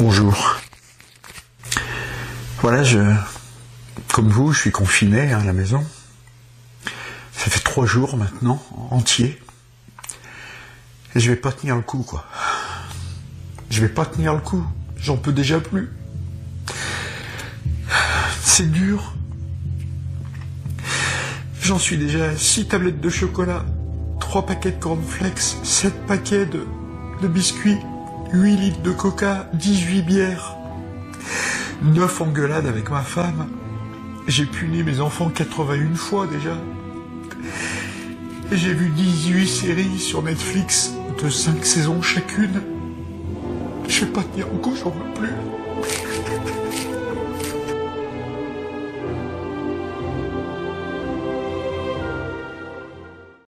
Bonjour. Voilà, je, comme vous, je suis confiné à la maison. Ça fait trois jours maintenant, entiers. Et je vais pas tenir le coup, quoi. Je vais pas tenir le coup. J'en peux déjà plus. C'est dur. J'en suis déjà à six tablettes de chocolat, trois paquets de cornflakes, sept paquets de, de biscuits, 8 litres de coca, 18 bières, 9 engueulades avec ma femme. J'ai puni mes enfants 81 fois déjà. J'ai vu 18 séries sur Netflix de 5 saisons chacune. Je vais pas tenir au coup, j'en veux plus.